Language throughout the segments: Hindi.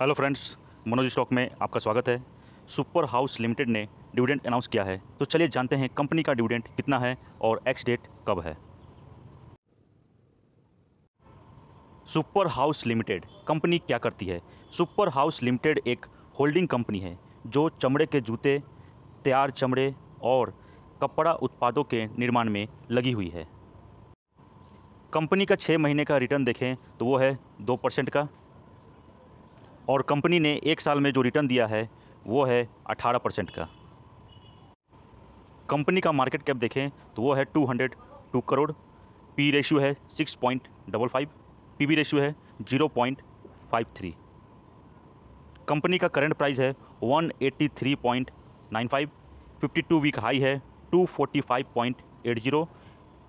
हेलो फ्रेंड्स, मनोज स्टॉक में आपका स्वागत है। सुपर हाउस लिमिटेड ने डिविडेंड अनाउंस किया है। तो चलिए जानते हैं कंपनी का डिविडेंड कितना है और एक्स डेट कब है। सुपर हाउस लिमिटेड, कंपनी क्या करती है? सुपर हाउस लिमिटेड एक होल्डिंग कंपनी है, जो चमड़े के जूते, तैयार चमड़े और कपड़ा उत्पादों के निर्माण में लगी हुई है। कंपनी का छः महीने का रिटर्न देखें तो वो है दो परसेंट का। और कंपनी ने एक साल में जो रिटर्न दिया है, वो है 18 परसेंट का। कंपनी का मार्केट कैप देखें तो वो है 202 करोड़। पी रेशियो है 6.55 पीबी रेशियो है 0.53 कंपनी का करंट प्राइस है 183.95 52 वीक हाई है 245.80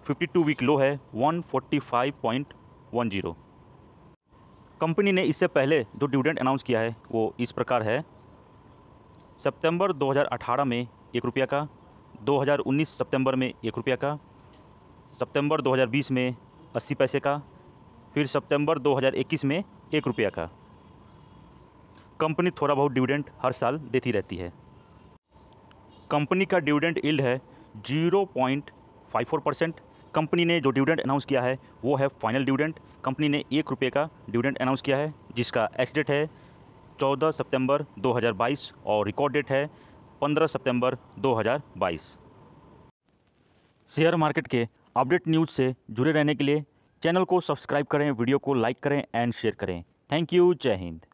52 वीक लो है 145.10 कंपनी ने इससे पहले जो डिविडेंड अनाउंस किया है, वो इस प्रकार है। सितंबर 2018 में एक रुपया का 2019 सितंबर में एक रुपया का, सितंबर 2020 में अस्सी पैसे का, फिर सितंबर 2021 में एक रुपया का। कंपनी थोड़ा बहुत डिविडेंड हर साल देती रहती है। कंपनी का डिविडेंड इल्ड है zero point five four percent company ने जो डिविडेंड अनाउंस किया है, वो है फाइनल डिविडेंड। कंपनी ने एक रुपये का डिविडेंड अनाउंस किया है, जिसका एक्स डेट है चौदह सितंबर 2022 और रिकॉर्ड डेट है पंद्रह सितंबर 2022 शेयर मार्केट के अपडेट न्यूज़ से जुड़े रहने के लिए चैनल को सब्सक्राइब करें, वीडियो को लाइक करें एंड शेयर करें। थैंक यू, जय हिंद।